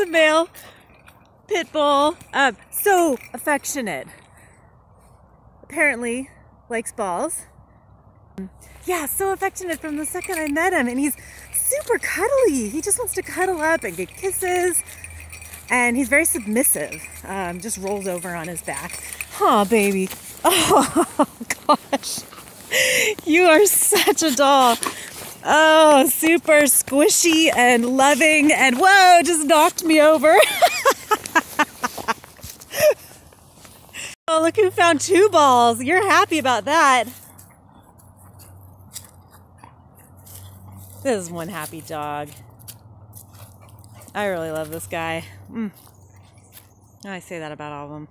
a male pit bull. Um, so affectionate. Apparently likes balls. Yeah, so affectionate from the second I met him, and he's super cuddly. He just wants to cuddle up and get kisses, and he's very submissive. Um, just rolls over on his back. Huh, baby. Oh gosh, you are such a doll. Oh, super squishy and loving, and whoa, just knocked me over. oh, look who found two balls. You're happy about that. This is one happy dog. I really love this guy. Mm. I say that about all of them.